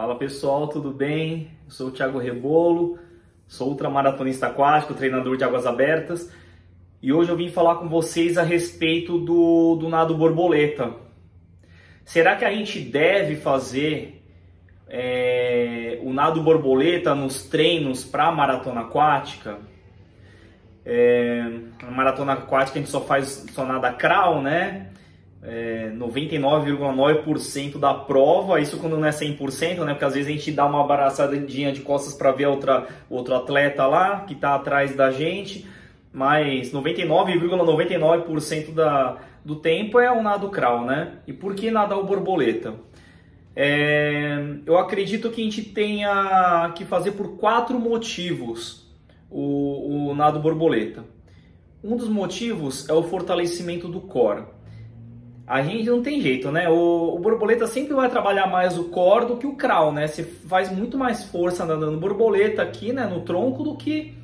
Fala pessoal, tudo bem? Eu sou o Thiago Rebolo, sou ultramaratonista aquático, treinador de águas abertas e hoje eu vim falar com vocês a respeito do, do nado borboleta. Será que a gente deve fazer é, o nado borboleta nos treinos para maratona aquática? É, na maratona aquática a gente só faz só nada crawl, né? É, 99,9% da prova, isso quando não é 100%, né? Porque às vezes a gente dá uma abraçadinha de costas para ver outra, outro atleta lá que está atrás da gente, mas 99,99% ,99 da, do tempo é o nado crawl, né? E por que nadar o borboleta? É, eu acredito que a gente tenha que fazer por quatro motivos o, o nado borboleta. Um dos motivos é o fortalecimento do core a gente não tem jeito, né? O, o, borboleta sempre vai trabalhar mais o core do que o crawl, né? Você faz muito mais força nadando borboleta aqui, né, no tronco do que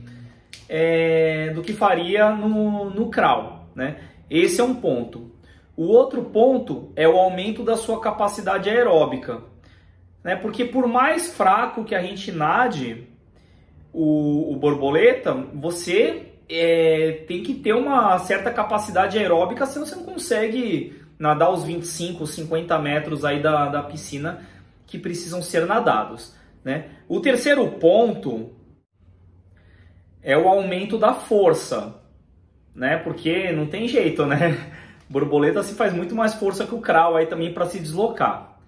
é, do que faria no, no crawl, né? Esse é um ponto. O outro ponto é o aumento da sua capacidade aeróbica, né? Porque por mais fraco que a gente nade o, o borboleta, você é, tem que ter uma certa capacidade aeróbica, senão você não consegue nadar os 25, 50 metros aí da, da piscina que precisam ser nadados. Né? O terceiro ponto é o aumento da força, né? Porque não tem jeito, né? Borboleta se faz muito mais força que o crawl aí também para se deslocar.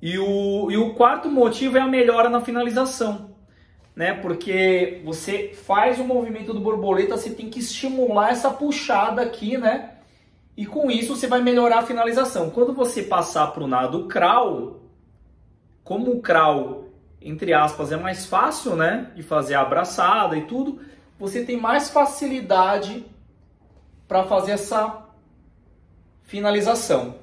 E o, e o quarto motivo é a melhora na finalização, né? Porque você faz o movimento do borboleta, você tem que estimular essa puxada aqui, né? E com isso você vai melhorar a finalização. Quando você passar para o nado crawl, como o crawl, entre aspas, é mais fácil, né, de fazer a abraçada e tudo, você tem mais facilidade para fazer essa finalização.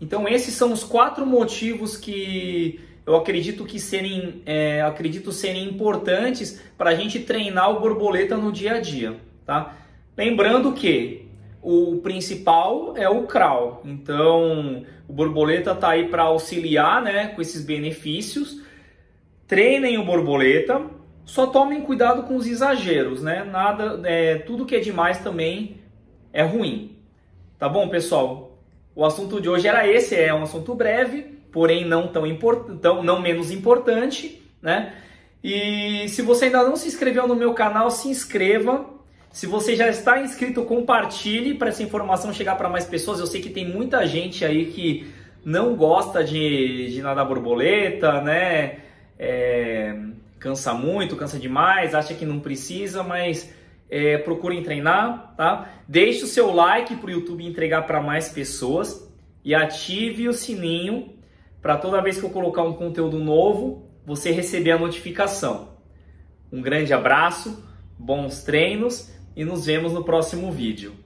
Então esses são os quatro motivos que eu acredito que serem, é, acredito serem importantes para a gente treinar o borboleta no dia a dia, tá? Lembrando que o principal é o crawl. Então, o borboleta está aí para auxiliar, né, com esses benefícios. Treinem o borboleta, só tomem cuidado com os exageros, né? Nada, é, tudo que é demais também é ruim. Tá bom, pessoal? O assunto de hoje era esse, é um assunto breve, porém não tão importante, não menos importante, né? E se você ainda não se inscreveu no meu canal, se inscreva se você já está inscrito, compartilhe para essa informação chegar para mais pessoas. Eu sei que tem muita gente aí que não gosta de, de nadar borboleta, né? É, cansa muito, cansa demais, acha que não precisa, mas é, procurem treinar, tá? Deixe o seu like para o YouTube entregar para mais pessoas e ative o sininho para toda vez que eu colocar um conteúdo novo, você receber a notificação. Um grande abraço, bons treinos e nos vemos no próximo vídeo.